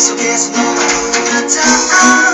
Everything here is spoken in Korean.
속에서 너무 같아.